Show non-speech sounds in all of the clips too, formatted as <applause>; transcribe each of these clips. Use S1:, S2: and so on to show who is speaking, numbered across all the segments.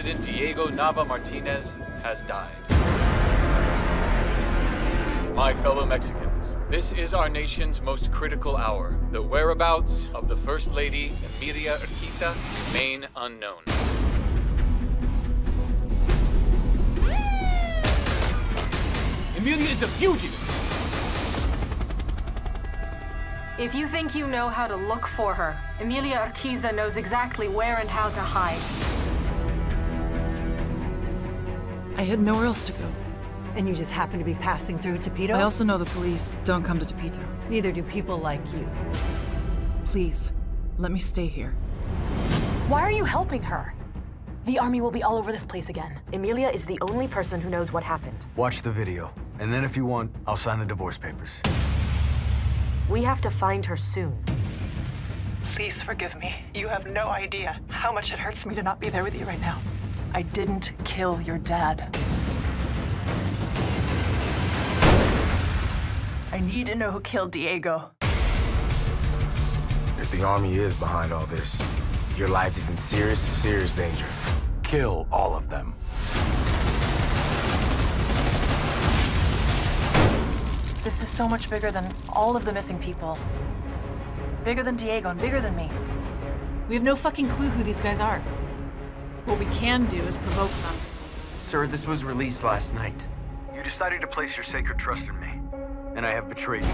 S1: President Diego Nava Martinez has died. My fellow Mexicans, this is our nation's most critical hour. The whereabouts of the First Lady, Emilia Urquiza, remain unknown.
S2: Emilia is a fugitive!
S3: If you think you know how to look for her, Emilia Urquiza knows exactly where and how to hide.
S4: I had nowhere else to go.
S5: And you just happen to be passing through Tepito?
S4: I also know the police don't come to Tepito.
S5: Neither do people like you.
S4: Please, let me stay here.
S6: Why are you helping her? The army will be all over this place again.
S7: Emilia is the only person who knows what happened.
S8: Watch the video. And then if you want, I'll sign the divorce papers.
S7: We have to find her soon.
S9: Please forgive me. You have no idea how much it hurts me to not be there with you right now. I didn't kill your dad. I need to know who killed Diego.
S10: If the army is behind all this, your life is in serious, serious danger.
S8: Kill all of them.
S9: This is so much bigger than all of the missing people. Bigger than Diego and bigger than me.
S4: We have no fucking clue who these guys are. What we can do is provoke them.
S11: Sir, this was released last night.
S8: You decided to place your sacred trust in me, and I have betrayed you.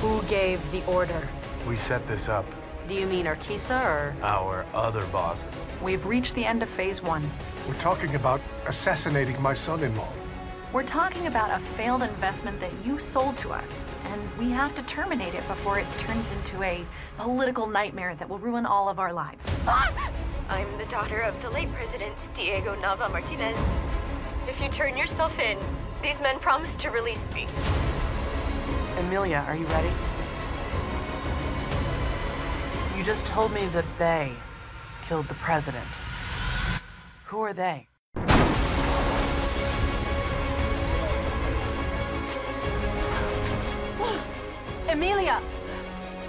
S7: Who gave the order?
S11: We set this up.
S7: Do you mean Urquiza or?
S11: Our other bosses.
S6: We've reached the end of phase one.
S12: We're talking about assassinating my son-in-law.
S6: We're talking about a failed investment that you sold to us, and we have to terminate it before it turns into a political nightmare that will ruin all of our lives. Ah!
S13: I'm the daughter of the late president, Diego Nava Martinez. If you turn yourself in, these men promise to release me.
S9: Emilia, are you ready? You just told me that they killed the president. Who are they? <gasps>
S3: Emilia!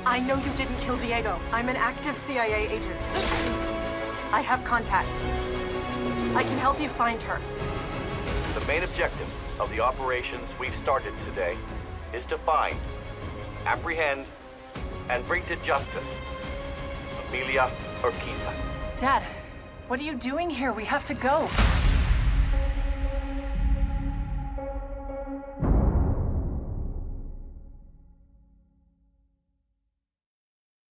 S3: I know you didn't kill Diego. I'm an active CIA agent. I have contacts. I can help you find her.
S14: The main objective of the operations we've started today is to find, apprehend, and bring to justice Emilia Urquiza.
S9: Dad, what are you doing here? We have to go.